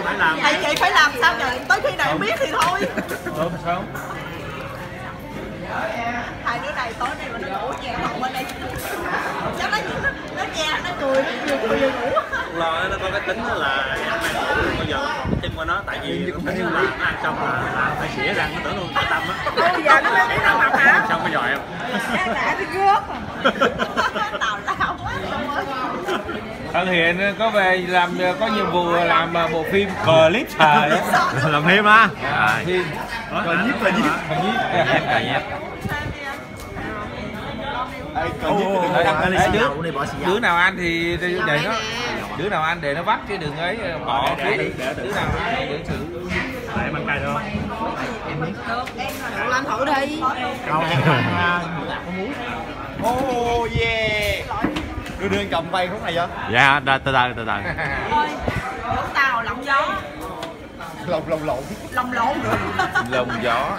phải làm Thầy chị phải làm sao giờ tới khi nào em biết thì thôi Đúng không? Hai đứa này tối nay mà nó ngủ chè học bên đây Chắc nó nó, nó che nó cười nó vừa cười vừa ngủ Lo nó có cái tính là ăn này ngủ bây giờ nó tim tại vì cũng phải là nó ăn xong là, là phải xỉa răng nó tưởng luôn cái tâm á. Bây giờ nó mới biết nó mập hả? Xong mới dòi em. Đã thì rớt Tào lao quá xong rồi Thân Hiền có về làm có nhiệm vụ làm bộ phim. Clip trời làm phim á. phim. Còn nhiếp là nhiếp. Còn nhiếp nhép. Đấy, đứa, đứa nào ăn thì để nó đứa nào ăn để nó bắt chứ đừng ấy bỏ để- để- để- đứa nào ăn để thử. Để em ăn cay được không? Làm thử đi Không, em có muối. Oh yeah Đưa đưa chồng quay khúc này chưa? Dạ, từ từ từ từ. Thôi tàu lộng gió. Lồng lồng lộn. Lòng lộn. Lồng gió.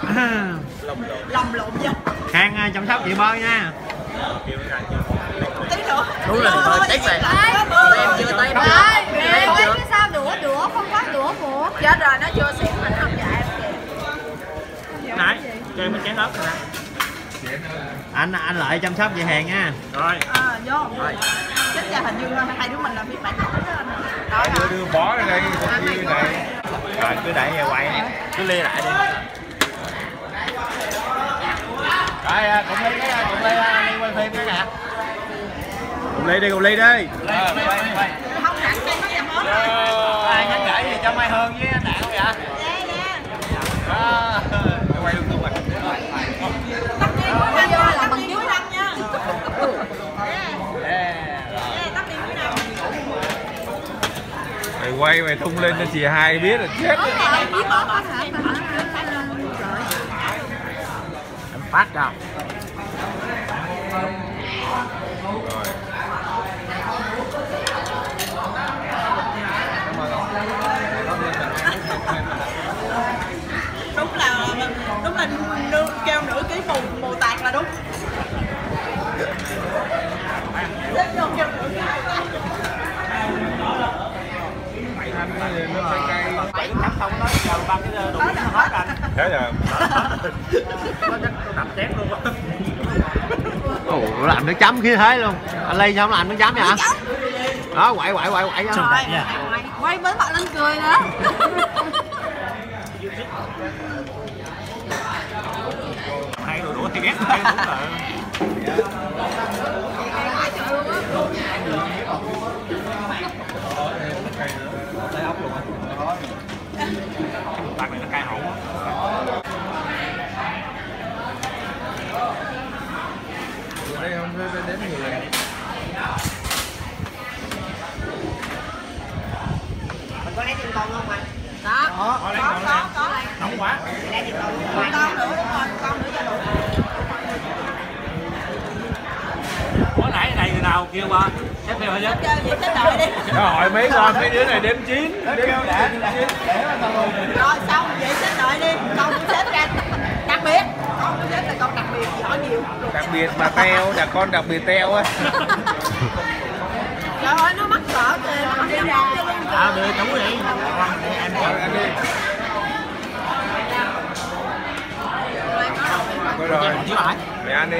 Lòng lộn gió Khang à, chăm sóc chị bơi nha. Tí nữa. Đúng là bơi chết rồi. Em chưa tay Đấy, em cái sao đũa đũa không có đũa của Chết rồi nó chưa xỉn mình không dạ em kìa. Nãy, cho em chén ớt rồi nè. Anh anh lợi chăm sóc chị Hèn nha. Rồi. À vô Chết ra hình như hai đứa mình là phiên bản nổi đó đưa đưa bó ra đây con kia này Rồi cứ đẩy về quay cứ lê lại đi. Rồi à, cùng ly cái cùng ly à, ly quay phim cái nè Cùng ly đi, cùng ly đi. Ờ, quay quay Không hẳn đây nó nhầm hết Ai nhắn gửi gì cho Mai Hương với Đạn không vậy? Dạ dạ À, quay lung tung rồi Tắt đi cuối năm nha, tắt đi cuối năm nha yeah. Dạ, tắt đi cuối năm mày quay mày tung lên cho chị hai biết là chết? Em phát đâu. Đúng là đúng là nương kêu nửa ký mù mù tạt là đúng Xếp vô kêu nửa ký mù tạt nó phải cay Bảy cắt xong đó, giờ ba cái đồ Đó nó là hết hết rồi. Thế là Nó chắc tôi đập chén luôn á. Ồ, làm nước chấm khí thế luôn. Anh Ly sao làm nước chấm vậy hả? Đó, quậy quậy quậy quậy cho. Rồi, quay mới bạn lên cười nữa Hai đồ đũa thì ghét hai đúng là. Tạc này nó cay hậu quá. đây không phải đến nhiều lần có có, có, có Nóng quá. Con nữa, đúng rồi, con nữa cho đủ Có nãy này người nào kêu qua. Xếp theo hết chứ. Chơi vậy tới đợi đi rồi mấy con mấy đứa này đếm chín đếm Kêu để Rồi xong vậy xếp đợi đi Con cũng xếp ra Đặc biệt Con cũng xếp là con đặc biệt giỏi nhiều đặc biệt mà teo là con đặc biệt teo á Trời ơi nó mắc cỡ kìa Nó đi ra đưa chú đi không em chờ em đi Rồi rồi. Mẹ ăn đi.